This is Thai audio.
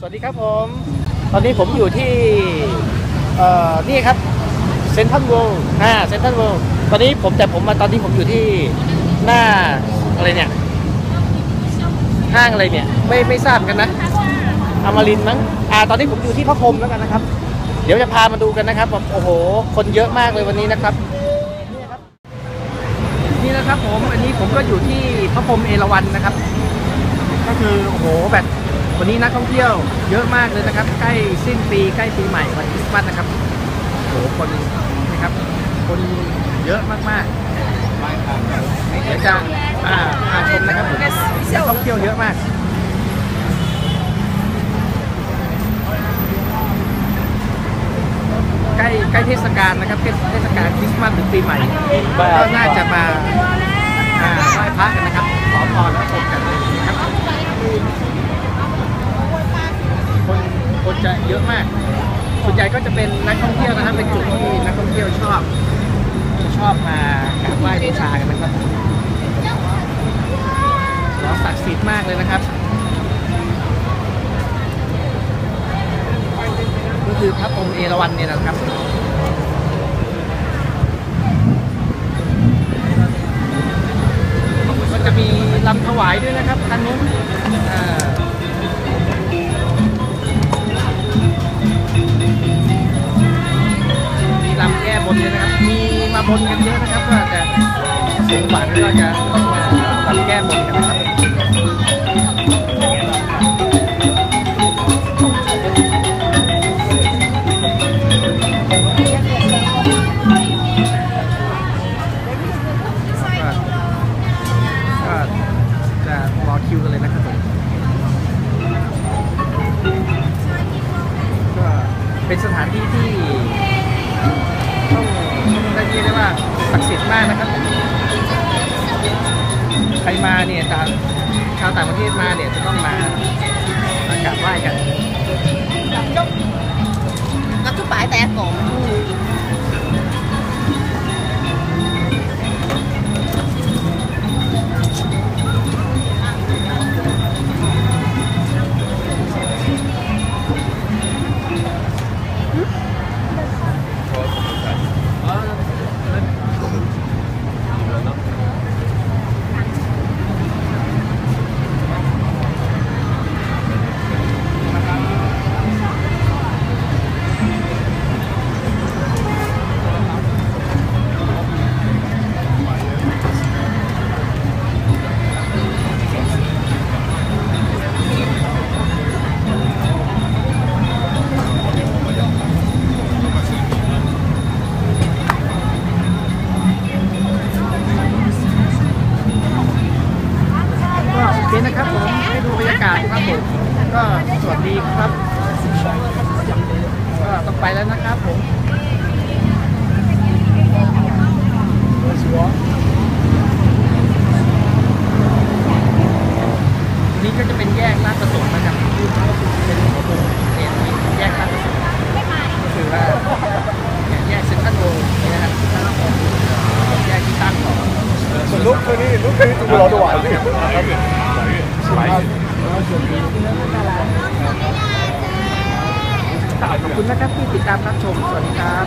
สวัสดีครับผม ตอนนี้ผมอยู่ที่เอ่อนี่ครับเซนทรัลเวิลด์อ่าเซนทรัลเวิลด์ตอนนี้ผมแต่ผมมาตอนนี้ผมอยู่ที่หน้าอะไรเนี่ย ห้างอะไรเนี่ย ไม่ไม่ทราบกันนะอมรินมั้งอ่าตอนนี้ผมอยู่ที่พระพรหมแล้วกันนะครับ เดี๋ยวจะพามาดูกันนะครับแบบโอ้โห คนเยอะมากเลยวันนี้นะครับ นี่นะครับนี่นะครับผม อันนี้ผมก็อยู่ที่พระพรหมเอราวัณนะครับ ก็คือโอ้โหแบบ วันนี้นักท่องเที่ยวเยอะมากเลยนะครับ ใกล้สิ้นปีใกล้ปีใหม่วันคริสต์มาสนะครับโหคนนะครับ คนเยอะมากๆเดี๋ยวจะอ่าพาชมนะครับนักท่องเที่ยวเยอะมากใกล้ใกล้เทศกาลนะครับเทศกาลคริสต์มาสหรือปีใหม่ก็น่าจะมาอ่าไหว้พระกันนะครับขอพรแล้วชมกันเลยนะครับ คนคนจะเย อะมาก ส่วนใหญ่ก็จะเป็นนักท่องเที่ยวนะครับเป็นจุดที่นักท่องเที่ยวชอบชอบมากราบไหว้บูชากันนะครับแล้วศักดิ์สิทธิ์มากเลยนะครับก็คือพระพรหมเอราวัณเนี่ยนะครับก็จะมีลำถวายด้วยนะครับทางนู้นอ่า ก้บนเลยนะครับ มีมาบนกันเยอะนะครับว่าจะสมหวังก็จะต้องมาลำแก้บนกันนะครับก็จะรอคิวกันเลยนะครับผมเป็นสถานที่ที่ ศักดิ์สิทธิ์มากนะครับใครมาเนี่ยชาวชาวต่างประเทศมาเนี่ยจะต้องมามากราบไหว้กัน nó cứ phải tay cổ เคนะครับผมให้ดูบรรยากาศครับผมก็สวัสดีครับก็ต้องไปแล้วนะครับผมนี่ก็จะเป็นแยกลาดประสงค์นะครับที่เขาเป็นหัวมุมเนี่ยแยกลาดประสงค์ก็คือว่าแยกเซ็นทรัลโลนี่นะครับแยกที่ตั้งของลุกคืนนี้ลุกคืนนี้ ตัวเราขอบคุณนะครับที่ติดตามรับชม สวัสดีครับ